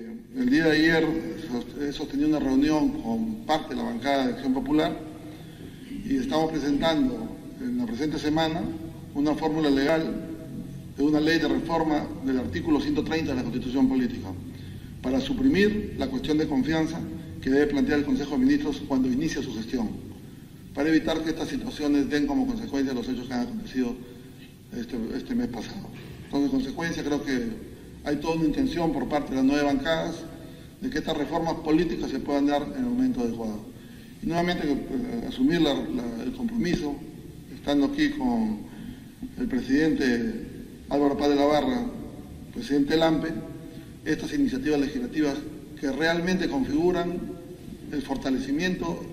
El día de ayer he sostenido una reunión con parte de la bancada de Acción Popular y estamos presentando en la presente semana una fórmula legal de una ley de reforma del artículo 130 de la Constitución Política para suprimir la cuestión de confianza que debe plantear el Consejo de Ministros cuando inicia su gestión, para evitar que estas situaciones den como consecuencia los hechos que han acontecido este, este mes pasado. Entonces, en consecuencia, creo que hay toda una intención por parte de las nueve bancadas de que estas reformas políticas se puedan dar en el momento adecuado. Y nuevamente eh, asumir el compromiso, estando aquí con el presidente Álvaro Paz de la Barra, presidente Lampe, estas iniciativas legislativas que realmente configuran el fortalecimiento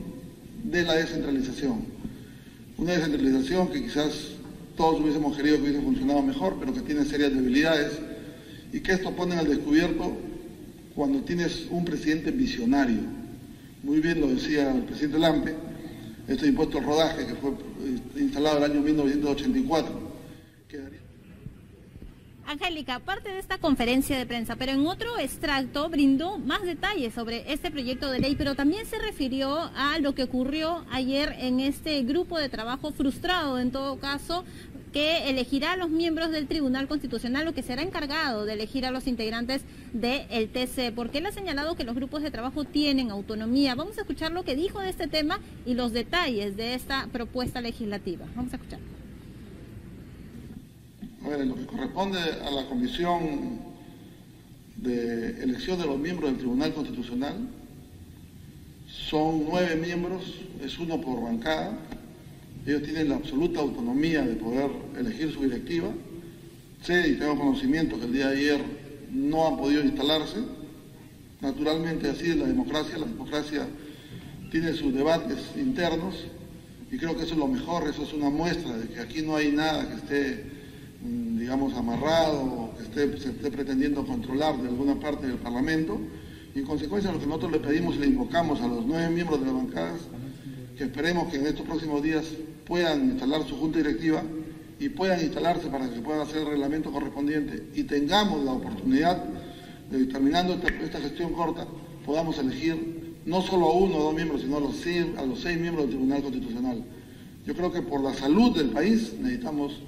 de la descentralización. Una descentralización que quizás todos hubiésemos querido que hubiese funcionado mejor, pero que tiene serias debilidades y que esto pone al descubierto cuando tienes un presidente visionario. Muy bien lo decía el presidente Lampe, este impuesto al rodaje que fue eh, instalado en el año 1984. Angélica, parte de esta conferencia de prensa, pero en otro extracto brindó más detalles sobre este proyecto de ley, pero también se refirió a lo que ocurrió ayer en este grupo de trabajo frustrado, en todo caso, que elegirá a los miembros del Tribunal Constitucional, o que será encargado de elegir a los integrantes del TC, porque él ha señalado que los grupos de trabajo tienen autonomía. Vamos a escuchar lo que dijo de este tema y los detalles de esta propuesta legislativa. Vamos a escuchar. A ver, en lo que corresponde a la comisión de elección de los miembros del Tribunal Constitucional, son nueve miembros, es uno por bancada, ellos tienen la absoluta autonomía de poder elegir su directiva. Sé y tengo conocimiento que el día de ayer no han podido instalarse. Naturalmente así es la democracia. La democracia tiene sus debates internos y creo que eso es lo mejor, eso es una muestra de que aquí no hay nada que esté, mm, digamos, amarrado o que esté, se esté pretendiendo controlar de alguna parte del Parlamento. Y en consecuencia lo que nosotros le pedimos y le invocamos a los nueve miembros de las bancadas, que esperemos que en estos próximos días puedan instalar su junta directiva y puedan instalarse para que puedan hacer el reglamento correspondiente y tengamos la oportunidad de, terminando esta, gestión corta, podamos elegir no solo a uno o dos miembros, sino a los, seis, a los seis miembros del Tribunal Constitucional. Yo creo que por la salud del país necesitamos,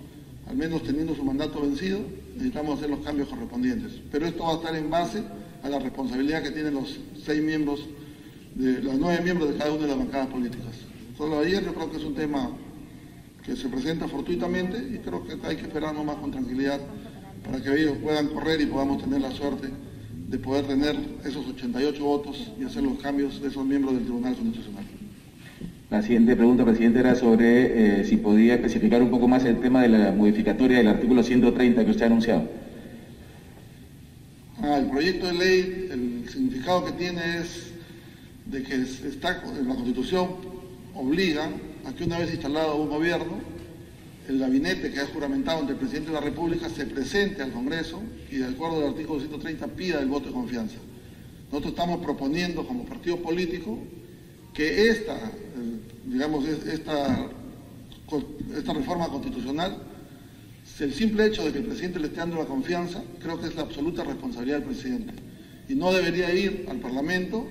al menos teniendo su mandato vencido, necesitamos hacer los cambios correspondientes. Pero esto va a estar en base a la responsabilidad que tienen los seis miembros, de los nueve miembros de cada una de las bancadas políticas. Solo ayer yo creo que es un tema que se presenta fortuitamente y creo que hay que esperar más con tranquilidad para que ellos puedan correr y podamos tener la suerte de poder tener esos 88 votos y hacer los cambios de esos miembros del Tribunal Constitucional. La siguiente pregunta, presidente, era sobre eh, si podía especificar un poco más el tema de la modificatoria del artículo 130 que usted ha anunciado. Ah, el proyecto de ley, el significado que tiene es de que está, la Constitución obliga a que una vez instalado un gobierno, el gabinete que ha juramentado ante el presidente de la República se presente al Congreso y de acuerdo al artículo 130 pida el voto de confianza. Nosotros estamos proponiendo como partido político que esta, digamos, esta, esta reforma constitucional, el simple hecho de que el presidente le esté dando la confianza, creo que es la absoluta responsabilidad del presidente. Y no debería ir al Parlamento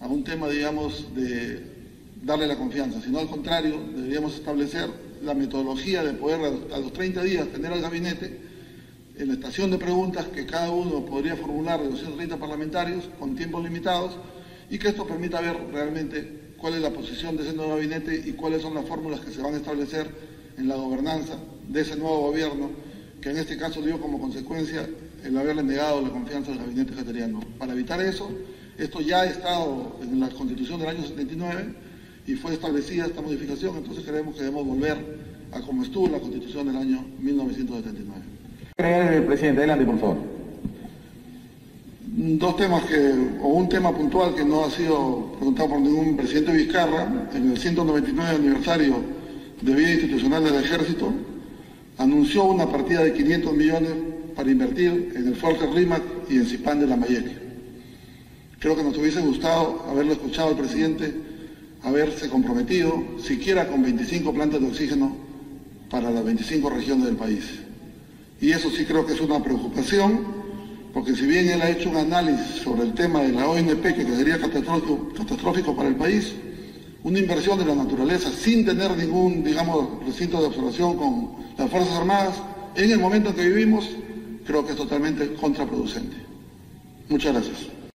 a un tema, digamos, de darle la confianza, sino al contrario, deberíamos establecer la metodología de poder a los 30 días tener al gabinete en la estación de preguntas que cada uno podría formular de 230 parlamentarios con tiempos limitados y que esto permita ver realmente cuál es la posición de ese nuevo gabinete y cuáles son las fórmulas que se van a establecer en la gobernanza de ese nuevo gobierno, que en este caso dio como consecuencia el haberle negado la confianza al gabinete cateriano. Para evitar eso, esto ya ha estado en la constitución del año 79, y fue establecida esta modificación, entonces creemos que debemos volver a como estuvo la Constitución del año 1979. el presidente, adelante por favor. Dos temas que, o un tema puntual que no ha sido preguntado por ningún presidente Vizcarra, en el 199 aniversario de vida institucional del Ejército, anunció una partida de 500 millones para invertir en el Fuerte Rimac y en Cipán de la Mayeque. Creo que nos hubiese gustado haberlo escuchado al presidente haberse comprometido siquiera con 25 plantas de oxígeno para las 25 regiones del país. Y eso sí creo que es una preocupación porque si bien él ha hecho un análisis sobre el tema de la ONP que catastrófico, catastrófico para el país, una inversión de la naturaleza sin tener ningún, digamos, recinto de observación con las Fuerzas Armadas, en el momento en que vivimos, creo que es totalmente contraproducente. Muchas gracias.